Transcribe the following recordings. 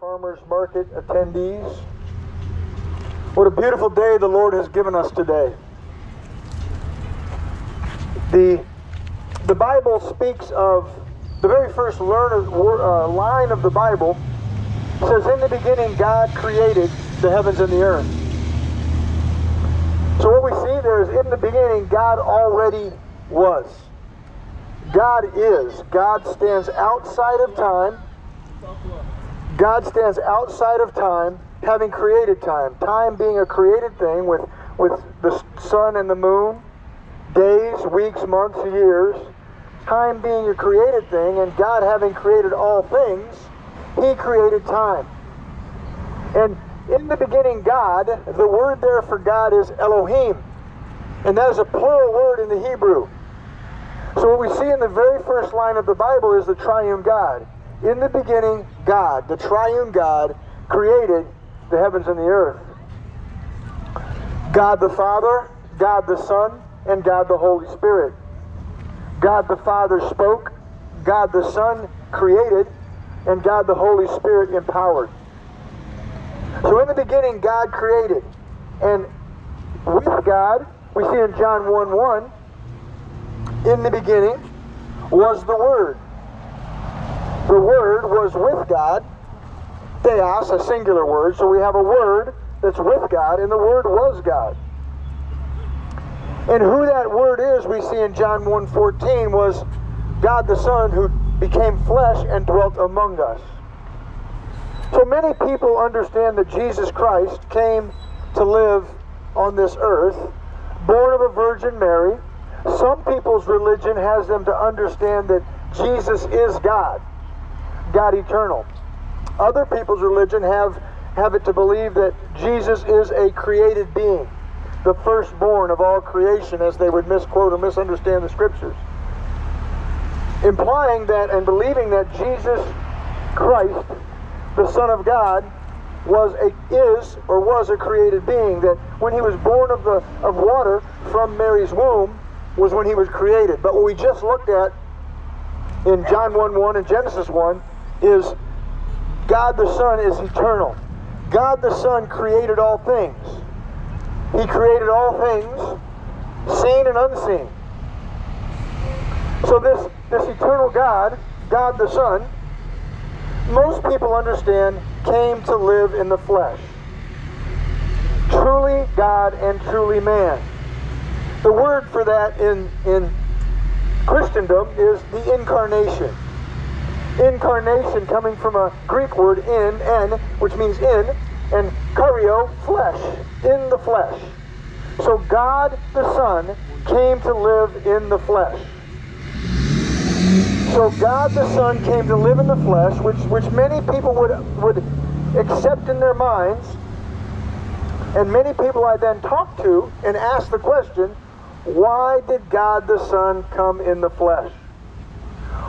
Farmers Market attendees. What a beautiful day the Lord has given us today. The, the Bible speaks of the very first learn, uh, line of the Bible says, In the beginning, God created the heavens and the earth. So, what we see there is in the beginning, God already was. God is. God stands outside of time. God stands outside of time, having created time. Time being a created thing with, with the sun and the moon, days, weeks, months, years. Time being a created thing, and God having created all things, He created time. And in the beginning, God, the word there for God is Elohim. And that is a plural word in the Hebrew. So what we see in the very first line of the Bible is the triune God. In the beginning, God, the triune God, created the heavens and the earth. God the Father, God the Son, and God the Holy Spirit. God the Father spoke, God the Son created, and God the Holy Spirit empowered. So in the beginning, God created. And with God, we see in John 1 1, in the beginning was the Word. The Word was with God. Theos, a singular word. So we have a Word that's with God, and the Word was God. And who that Word is, we see in John 1.14, was God the Son who became flesh and dwelt among us. So many people understand that Jesus Christ came to live on this earth, born of a Virgin Mary, some people's religion has them to understand that Jesus is God, God eternal. Other people's religion have, have it to believe that Jesus is a created being, the firstborn of all creation, as they would misquote or misunderstand the scriptures. Implying that and believing that Jesus Christ, the Son of God, was a is or was a created being that when he was born of the of water from Mary's womb was when he was created. But what we just looked at in John 1 1 and Genesis 1 is God the Son is eternal. God the Son created all things. He created all things, seen and unseen. So this, this eternal God, God the Son, most people understand came to live in the flesh. Truly God and truly man. The word for that in, in Christendom is the incarnation. Incarnation coming from a Greek word in, en, which means in, and kario, flesh, in the flesh. So God the Son came to live in the flesh. So God the Son came to live in the flesh, which, which many people would, would accept in their minds. And many people I then talked to and asked the question, why did God the Son come in the flesh?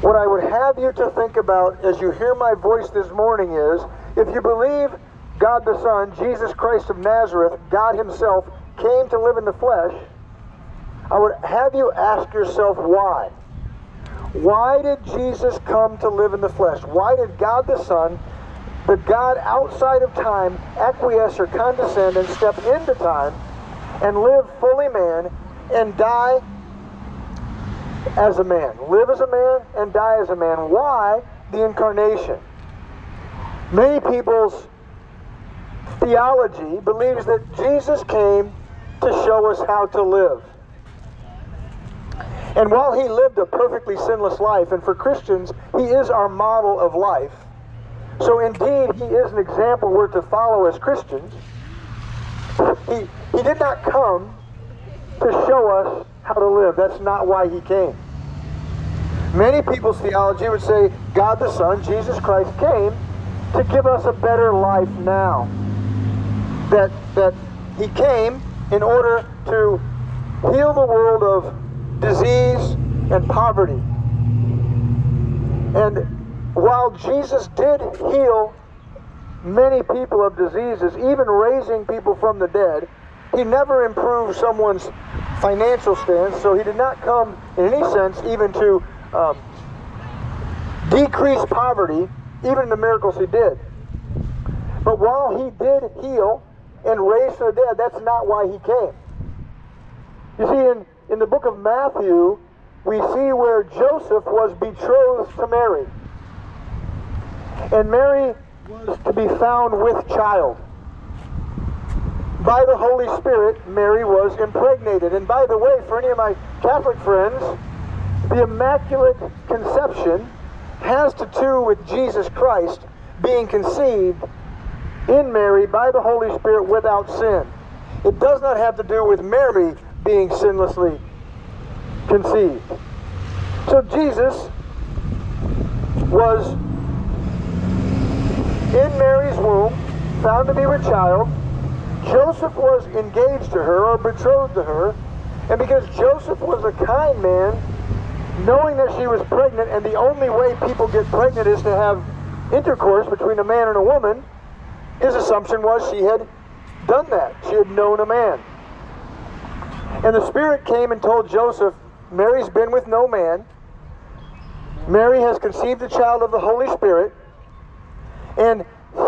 What I would have you to think about as you hear my voice this morning is if you believe God the Son, Jesus Christ of Nazareth, God Himself, came to live in the flesh, I would have you ask yourself why. Why did Jesus come to live in the flesh? Why did God the Son, the God outside of time, acquiesce or condescend and step into time and live fully man and die as a man. Live as a man and die as a man. Why the incarnation? Many people's theology believes that Jesus came to show us how to live. And while he lived a perfectly sinless life, and for Christians, he is our model of life, so indeed he is an example we're to follow as Christians, he, he did not come to show us how to live. That's not why he came. Many people's theology would say God the Son, Jesus Christ, came to give us a better life now. That, that he came in order to heal the world of disease and poverty. And while Jesus did heal many people of diseases, even raising people from the dead, he never improved someone's financial stance, so he did not come in any sense even to um, decrease poverty, even the miracles he did. But while he did heal and raise the dead, that's not why he came. You see, in, in the book of Matthew, we see where Joseph was betrothed to Mary. And Mary was to be found with child. By the Holy Spirit, Mary was impregnated. And by the way, for any of my Catholic friends, the Immaculate Conception has to do with Jesus Christ being conceived in Mary by the Holy Spirit without sin. It does not have to do with Mary being sinlessly conceived. So Jesus was in Mary's womb, found to be with child. Joseph was engaged to her or betrothed to her. And because Joseph was a kind man, knowing that she was pregnant, and the only way people get pregnant is to have intercourse between a man and a woman, his assumption was she had done that. She had known a man. And the Spirit came and told Joseph, Mary's been with no man. Mary has conceived a child of the Holy Spirit. And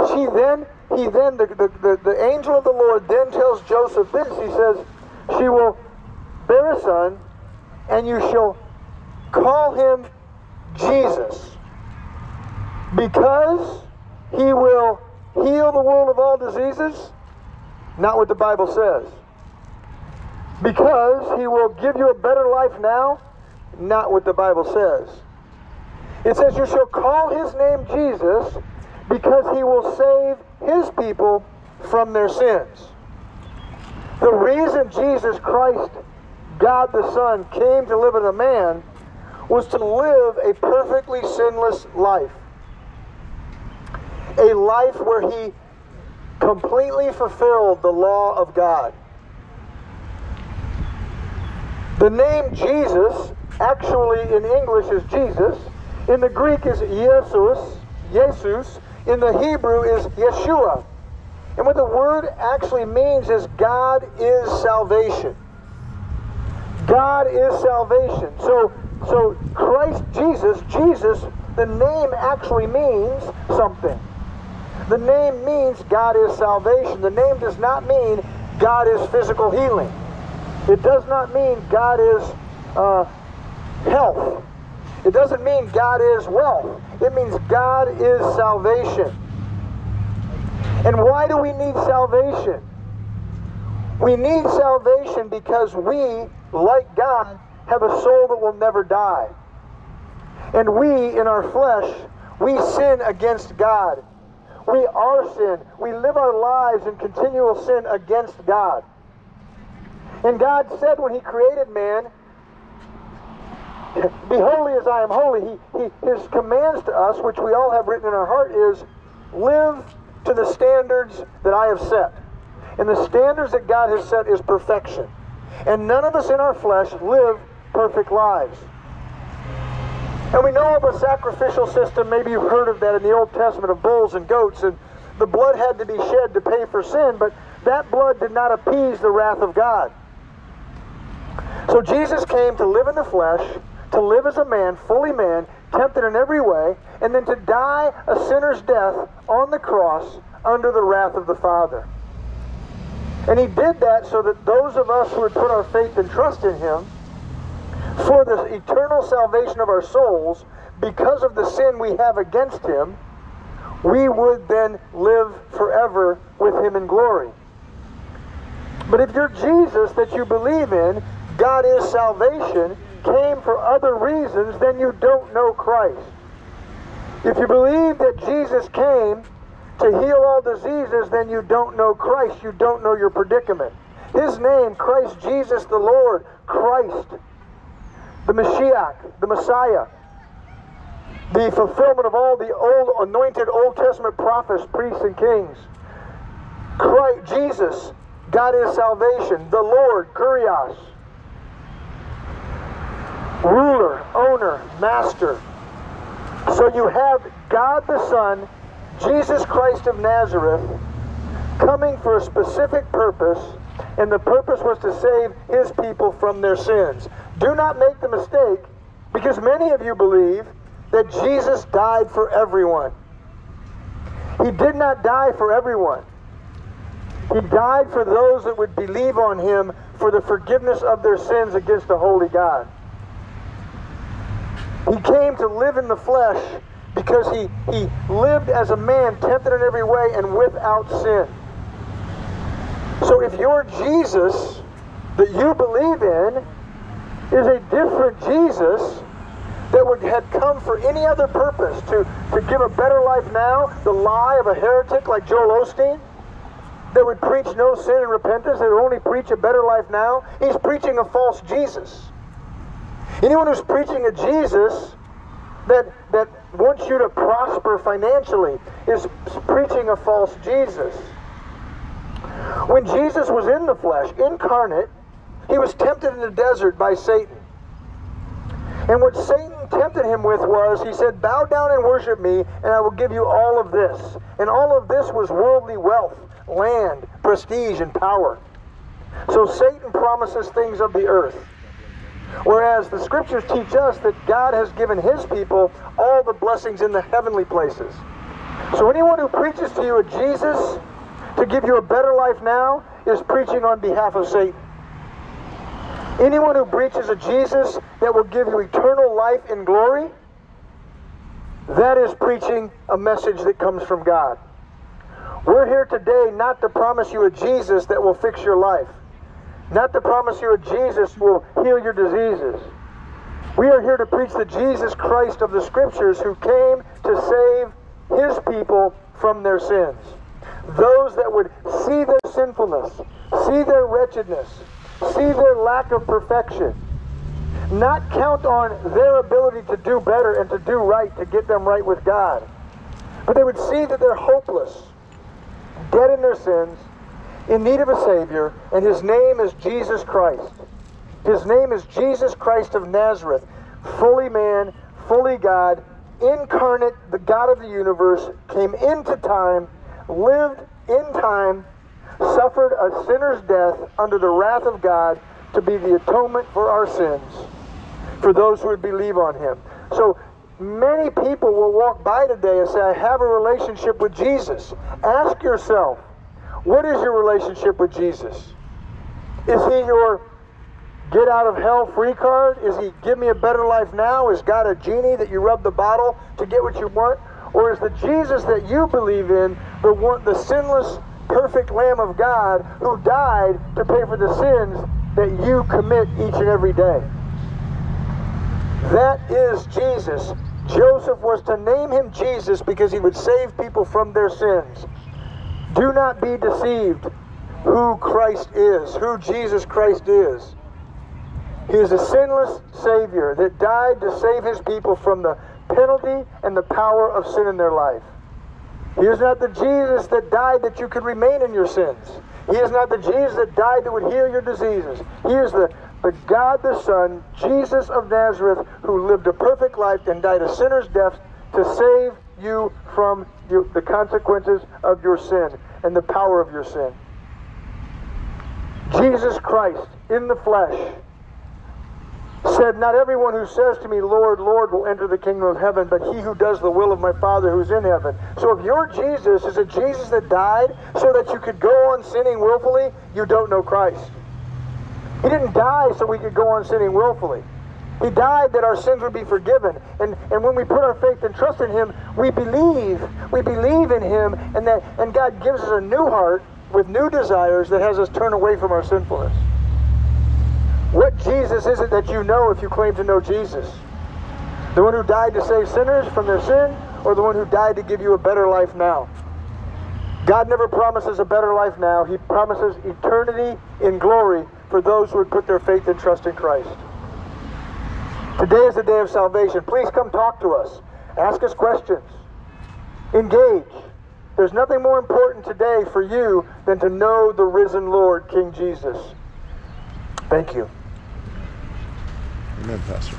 she then, he then, the, the, the, the angel of the Lord then tells Joseph this. He says, She will bear a son, and you shall call him Jesus, because he will heal the world of all diseases? Not what the Bible says. Because he will give you a better life now? Not what the Bible says. It says, You shall call his name Jesus because he will save his people from their sins. The reason Jesus Christ, God the Son, came to live as a man was to live a perfectly sinless life a life where he completely fulfilled the law of God. The name Jesus, actually in English is Jesus, in the Greek is Jesus, Jesus, in the Hebrew is Yeshua. And what the word actually means is God is salvation. God is salvation. So so Christ Jesus, Jesus, the name actually means something. The name means God is salvation. The name does not mean God is physical healing. It does not mean God is uh, health. It doesn't mean God is wealth. It means God is salvation. And why do we need salvation? We need salvation because we, like God, have a soul that will never die. And we, in our flesh, we sin against God. We are sin. We live our lives in continual sin against God. And God said when He created man, Be holy as I am holy. He, he, his commands to us, which we all have written in our heart, is live to the standards that I have set. And the standards that God has set is perfection. And none of us in our flesh live perfect lives. And we know of a sacrificial system, maybe you've heard of that in the Old Testament, of bulls and goats, and the blood had to be shed to pay for sin, but that blood did not appease the wrath of God. So Jesus came to live in the flesh, to live as a man, fully man, tempted in every way, and then to die a sinner's death on the cross under the wrath of the Father. And he did that so that those of us who would put our faith and trust in him for the eternal salvation of our souls, because of the sin we have against him, we would then live forever with him in glory. But if you're Jesus that you believe in, God is salvation, came for other reasons, then you don't know Christ. If you believe that Jesus came to heal all diseases, then you don't know Christ. You don't know your predicament. His name, Christ Jesus the Lord, Christ the Mashiach, the Messiah, the fulfillment of all the old anointed Old Testament prophets, priests, and kings. Christ, Jesus, God is salvation, the Lord, Kurios, master. So you have God the Son, Jesus Christ of Nazareth, coming for a specific purpose and the purpose was to save his people from their sins. Do not make the mistake, because many of you believe that Jesus died for everyone. He did not die for everyone. He died for those that would believe on him for the forgiveness of their sins against the holy God. He came to live in the flesh because he, he lived as a man, tempted in every way and without sin. So if your Jesus that you believe in is a different Jesus that would had come for any other purpose to, to give a better life now, the lie of a heretic like Joel Osteen, that would preach no sin and repentance, that would only preach a better life now, he's preaching a false Jesus. Anyone who's preaching a Jesus that, that wants you to prosper financially is preaching a false Jesus. When Jesus was in the flesh, incarnate, he was tempted in the desert by Satan. And what Satan tempted him with was, he said, Bow down and worship me, and I will give you all of this. And all of this was worldly wealth, land, prestige, and power. So Satan promises things of the earth. Whereas the scriptures teach us that God has given his people all the blessings in the heavenly places. So anyone who preaches to you a Jesus to give you a better life now is preaching on behalf of Satan. Anyone who preaches a Jesus that will give you eternal life in glory, that is preaching a message that comes from God. We're here today not to promise you a Jesus that will fix your life. Not to promise you a Jesus will heal your diseases. We are here to preach the Jesus Christ of the Scriptures who came to save his people from their sins. Those that would see their sinfulness, see their wretchedness, see their lack of perfection, not count on their ability to do better and to do right to get them right with God, but they would see that they're hopeless, dead in their sins, in need of a Savior, and his name is Jesus Christ. His name is Jesus Christ of Nazareth, fully man, fully God, incarnate, the God of the universe, came into time, lived in time, suffered a sinner's death under the wrath of God to be the atonement for our sins, for those who would believe on him. So many people will walk by today and say, I have a relationship with Jesus. Ask yourself, what is your relationship with Jesus? Is he your get out of hell free card? Is he give me a better life now? Is God a genie that you rub the bottle to get what you want? Or is the Jesus that you believe in the one, the sinless, perfect Lamb of God who died to pay for the sins that you commit each and every day? That is Jesus. Joseph was to name him Jesus because he would save people from their sins. Do not be deceived who Christ is, who Jesus Christ is. He is a sinless Savior that died to save his people from the penalty and the power of sin in their life. He is not the Jesus that died that you could remain in your sins. He is not the Jesus that died that would heal your diseases. He is the, the God the Son, Jesus of Nazareth, who lived a perfect life and died a sinner's death to save you from you, the consequences of your sin and the power of your sin. Jesus Christ in the flesh said, Not everyone who says to me, Lord, Lord, will enter the kingdom of heaven, but he who does the will of my Father who's in heaven. So if your Jesus is a Jesus that died so that you could go on sinning willfully, you don't know Christ. He didn't die so we could go on sinning willfully. He died that our sins would be forgiven. And, and when we put our faith and trust in Him, we believe. We believe in Him, and that and God gives us a new heart with new desires that has us turn away from our sinfulness. What Jesus is it that you know if you claim to know Jesus? The one who died to save sinners from their sin, or the one who died to give you a better life now? God never promises a better life now. He promises eternity in glory for those who would put their faith and trust in Christ. Today is the day of salvation. Please come talk to us. Ask us questions. Engage. There's nothing more important today for you than to know the risen Lord, King Jesus. Thank you. Amen, Pastor.